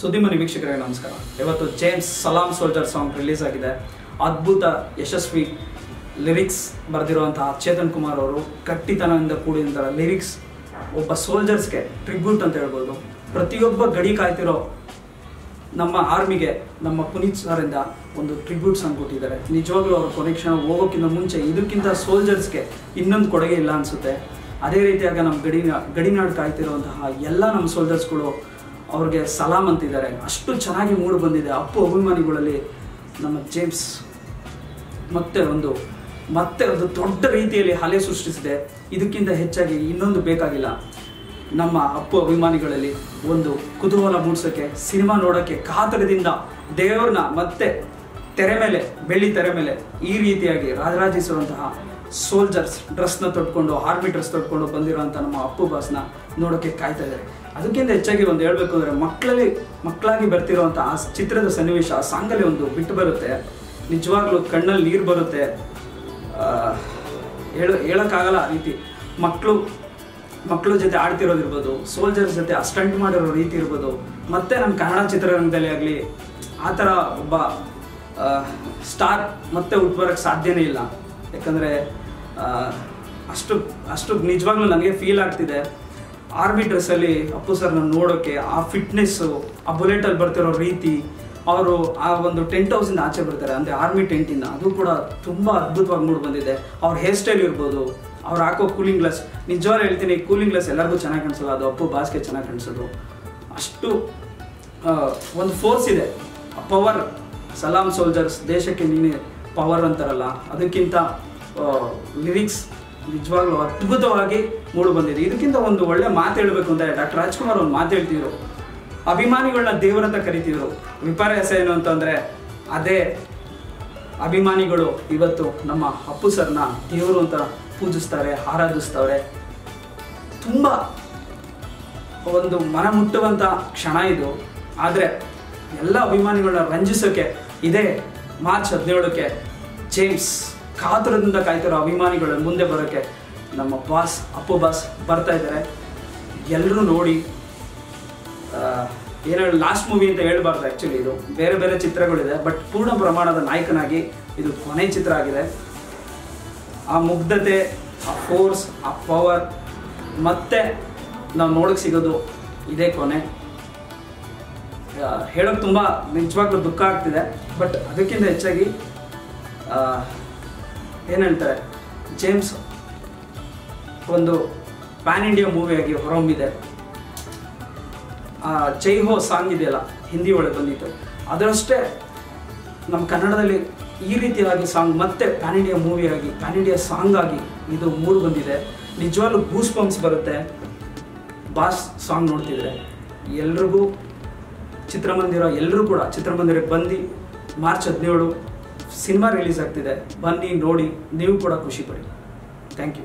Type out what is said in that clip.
ಸುದ್ದಿಮನಿ ವೀಕ್ಷಕರಿಗೆ ನಮಸ್ಕಾರ. ಇವತ್ತು ಜೇಮ್ಸ್ ಸಲಾಮ್ ಸೋಲ್ಜರ್ ಸಾಂಗ್ ರಿಲೀಸ್ ಆಗಿದೆ. ಅದ್ಭುತ, ಯಶಸ್ವಿ ಲಿರಿಕ್ಸ್ ಬರೆದಿರುವಂತಹ ಚೇತನ್ ಕುಮಾರ್ ಅವರು ಕಟ್ಟಿತನದಿಂದ ಕೂಡಿದಂತಹ ಲಿರಿಕ್ಸ್ ಒಬ್ಬ ಸೋಲ್ಜರ್ಸ್ಗೆ ಟ್ರಿಬ್ಯೂಟ್ ಅಂತ ಹೇಳ್ಬೋದು. ಪ್ರತಿಯೊಬ್ಬ ಗಡಿ ಕಾಯ್ತಿರೋ ನಮ್ಮ ಆರ್ಮಿಗೆ ನಮ್ಮ ಪುನೀತ್ ಸರಿಂದ ಒಂದು ಟ್ರಿಬ್ಯೂಟ್ ಸಾಂಗ್ ಕೊಟ್ಟಿದ್ದಾರೆ. ನಿಜವಾಗ್ಲೂ ಅವ್ರ ಕೊನೆಕ್ಷನ್ ಹೋಗೋಕ್ಕಿಂತ ಮುಂಚೆ ಇದಕ್ಕಿಂತ ಸೋಲ್ಜರ್ಸ್ಗೆ ಇನ್ನೊಂದು ಕೊಡುಗೆ ಇಲ್ಲ ಅನಿಸುತ್ತೆ. ಅದೇ ರೀತಿಯಾಗಿ ನಮ್ಮ ಗಡಿ ಗಡಿನಾಡು ಕಾಯ್ತಿರುವಂತಹ ಎಲ್ಲ ನಮ್ಮ ಸೋಲ್ಜರ್ಸ್ಗಳು ಅವ್ರಿಗೆ ಸಲಾಮ್ ಅಂತಿದ್ದಾರೆ. ಅಷ್ಟು ಚೆನ್ನಾಗಿ ಮೂಡು ಬಂದಿದೆ. ಅಪ್ಪು ಅಭಿಮಾನಿಗಳಲ್ಲಿ ನಮ್ಮ ಜೇಮ್ಸ್ ಮತ್ತೆ ಒಂದು ಮತ್ತೆ ಒಂದು ದೊಡ್ಡ ರೀತಿಯಲ್ಲಿ ಹಲೆ ಸೃಷ್ಟಿಸಿದೆ. ಇದಕ್ಕಿಂತ ಹೆಚ್ಚಾಗಿ ಇನ್ನೊಂದು ಬೇಕಾಗಿಲ್ಲ. ನಮ್ಮ ಅಪ್ಪು ಅಭಿಮಾನಿಗಳಲ್ಲಿ ಒಂದು ಕುತೂಹಲ ಮೂಡಿಸೋಕ್ಕೆ ಸಿನಿಮಾ ನೋಡೋಕ್ಕೆ ಕಾತರದಿಂದ ದೇವ್ರನ್ನ ಮತ್ತೆ ತೆರೆ ಮೇಲೆ, ಬೆಳ್ಳಿ ತೆರೆ ಮೇಲೆ ಈ ರೀತಿಯಾಗಿ ರಾಜರಾಜಿಸುವಂತಹ ಸೋಲ್ಜರ್ಸ್ ಡ್ರೆಸ್ನ ತೊಟ್ಕೊಂಡು ಆರ್ಮಿ ಡ್ರೆಸ್ ತೊಟ್ಕೊಂಡು ಬಂದಿರೋಂಥ ನಮ್ಮ ಅಪ್ಪು ಬಾಸ್ನ ನೋಡೋಕ್ಕೆ ಕಾಯ್ತಾ ಇದ್ದಾರೆ. ಅದಕ್ಕಿಂತ ಹೆಚ್ಚಾಗಿ ಒಂದು ಹೇಳಬೇಕು ಅಂದರೆ ಮಕ್ಕಳಲ್ಲಿ, ಮಕ್ಕಳಾಗಿ ಬರ್ತಿರೋವಂಥ ಆ ಚಿತ್ರದ ಸನ್ನಿವೇಶ, ಆ ಸಾಂಗಲ್ಲಿ ಒಂದು ಬಿಟ್ಟು ಬರುತ್ತೆ. ನಿಜವಾಗ್ಲೂ ಕಣ್ಣಲ್ಲಿ ನೀರು ಬರುತ್ತೆ. ಹೇಳ, ಹೇಳೋಕ್ಕಾಗಲ್ಲ ಆ ರೀತಿ. ಮಕ್ಕಳು ಮಕ್ಕಳ ಜೊತೆ ಆಡ್ತಿರೋದಿರ್ಬೋದು ಸೋಲ್ಜರ್ಸ್ ಜೊತೆ ಅಸ್ಟಂಟ್ ಮಾಡಿರೋ ರೀತಿ ಇರ್ಬೋದು. ಮತ್ತೆ ನಮ್ಮ ಕನ್ನಡ ಚಿತ್ರರಂಗದಲ್ಲಿ ಆಗಲಿ, ಆ ಥರ ಒಬ್ಬ ಸ್ಟಾರ್ ಮತ್ತೆ ಹುಟ್ಬರೋಕ್ಕೆ ಸಾಧ್ಯನೇ ಇಲ್ಲ. ಯಾಕಂದರೆ ಅಷ್ಟು ಅಷ್ಟು ನಿಜವಾಗ್ಲೂ ನನಗೆ ಫೀಲ್ ಆಗ್ತಿದೆ. ಆರ್ಮಿ ಡ್ರೆಸ್ಸಲ್ಲಿ ಅಪ್ಪು ಸರ್ನ ನೋಡೋಕ್ಕೆ ಆ ಫಿಟ್ನೆಸ್ಸು ಆ ಬುಲೆಟಲ್ಲಿ ಬರ್ತಿರೋ ರೀತಿ, ಅವರು ಆ ಒಂದು ಟೆಂಟ್ ಹೌಸಿಂದ ಆಚೆ ಬರ್ತಾರೆ. ಅಂದರೆ ಆರ್ಮಿ ಟೆಂಟಿಂದ ಅದು ಕೂಡ ತುಂಬ ಅದ್ಭುತವಾಗಿ ನೋಡಿ ಬಂದಿದೆ. ಅವ್ರ ಹೇರ್ ಸ್ಟೈಲ್ ಇರ್ಬೋದು. ಅವ್ರು ಹಾಕೋ ಕೂಲಿಂಗ್ ಗ್ಲಾಸ್ ನಿಜವಾಗ್ಲೂ ಹೇಳ್ತೀನಿ ಕೂಲಿಂಗ್ ಗ್ಲಾಸ್ ಎಲ್ಲರಿಗೂ ಚೆನ್ನಾಗಿ ಕಾಣಿಸೋದು. ಅದು ಅಪ್ಪು ಬಾಸ್ಗೆ ಚೆನ್ನಾಗಿ ಕಾಣಿಸೋದು. ಅಷ್ಟು ಒಂದು ಫೋರ್ಸ್ ಇದೆ. ಪವರ್ ಸಲಾಂ ಸೋಲ್ಜರ್ಸ್ ದೇಶಕ್ಕೆ ನೀನೆ ಪವರ್ ಅಂತಾರಲ್ಲ, ಅದಕ್ಕಿಂತ ಲಿರಿಕ್ಸ್ ನಿಜವಾಗ್ಲೂ ಅದ್ಭುತವಾಗಿ ಮೂಡು ಬಂದಿದೆ. ಇದಕ್ಕಿಂತ ಒಂದು ಒಳ್ಳೆ ಮಾತು ಹೇಳಬೇಕು ಅಂದರೆ ಡಾಕ್ಟರ್ ರಾಜ್ಕುಮಾರ್ ಒಂದು ಮಾತು ಹೇಳ್ತಿದ್ರು. ಅಭಿಮಾನಿಗಳನ್ನ ದೇವರಂತ ಕರಿತಿದ್ರು. ವಿಪರ್ಯಾಸ ಏನು ಅಂತಂದರೆ ಅದೇ ಅಭಿಮಾನಿಗಳು ಇವತ್ತು ನಮ್ಮ ಅಪ್ಪು ಸರ್ನ ದೇವರು ಅಂತ ಪೂಜಿಸ್ತಾರೆ, ಆರಾಧಿಸ್ತಾರೆ. ತುಂಬ ಒಂದು ಮನ ಮುಟ್ಟುವಂಥ ಕ್ಷಣ ಇದು. ಆದರೆ ಎಲ್ಲ ಅಭಿಮಾನಿಗಳನ್ನ ರಂಜಿಸೋಕೆ ಇದೇ ಮಾರ್ಚ್ ಹದಿನೇಳಕ್ಕೆ ಜೇಮ್ಸ್ ಕಾತುರದಿಂದ ಕಾಯ್ತಿರೋ ಅಭಿಮಾನಿಗಳನ್ನು ಮುಂದೆ ಬರೋಕ್ಕೆ ನಮ್ಮ ಬಾಸ್, ಅಪ್ಪು ಬಾಸ್ ಬರ್ತಾ ಇದ್ದಾರೆ. ಎಲ್ಲರೂ ನೋಡಿ ಏನು ಲಾಸ್ಟ್ ಮೂವಿ ಅಂತ ಹೇಳ್ಬಾರ್ದು ಆ್ಯಕ್ಚುಲಿ ಇದು. ಬೇರೆ ಬೇರೆ ಚಿತ್ರಗಳಿದೆ ಬಟ್ ಪೂರ್ಣ ಪ್ರಮಾಣದ ನಾಯಕನಾಗಿ ಇದು ಕೊನೆ ಚಿತ್ರ ಆಗಿದೆ. ಆ ಮುಗ್ಧತೆ, ಆ ಫೋರ್ಸ್ ಆ ಪವರ್ ಮತ್ತೆ ನಾವು ನೋಡಕ್ಕೆ ಸಿಗೋದು ಇದೇ ಕೊನೆ. ಆ, ಹೇಳೋಕೆ ತುಂಬ ನಿಜವಾಗ್ಲೂ ದುಃಖ ಆಗ್ತಿದೆ. ಬಟ್ ಅದಕ್ಕಿಂತ ಹೆಚ್ಚಾಗಿ ಏನು ಹೇಳ್ತಾರೆ ಜೇಮ್ಸ್ ಒಂದು ಪ್ಯಾನ್ ಇಂಡಿಯಾ ಮೂವಿಯಾಗಿ ಹೊರಹೊಮ್ಮಿದೆ. ಜೈ ಹೋ ಸಾಂಗ್ ಇದೆಯಲ್ಲ ಹಿಂದಿ ಒಳಗೆ ಬಂದಿತ್ತು. ಅದರಷ್ಟೇ ನಮ್ಮ ಕನ್ನಡದಲ್ಲಿ ಈ ರೀತಿಯಾಗಿ ಸಾಂಗ್ ಮತ್ತೆ ಪ್ಯಾನ್ ಇಂಡಿಯಾ ಮೂವಿಯಾಗಿ ಪ್ಯಾನ್ ಇಂಡಿಯಾ ಸಾಂಗ್ ಆಗಿ ಇದು ಮೂರು ಬಂದಿದೆ. ನಿಜವಾಗ್ಲೂ ಗೂಸ್ ಪಂಪ್ಸ್ ಬರುತ್ತೆ. ಬಾಸ್ ಸಾಂಗ್ ನೋಡ್ತಿದ್ರೆ. ಎಲ್ರಿಗೂ ಚಿತ್ರಮಂದಿರ ಎಲ್ಲರೂ ಕೂಡ ಚಿತ್ರಮಂದಿರಕ್ಕೆ ಬಂದು ಮಾರ್ಚ್ ಹದಿನೇಳು ಸಿನಿಮಾ ರಿಲೀಸ್ ಆಗ್ತಿದೆ. ಬನ್ನಿ ನೋಡಿ, ನೀವು ಕೂಡ ಖುಷಿ ಪಡಿ. Thank you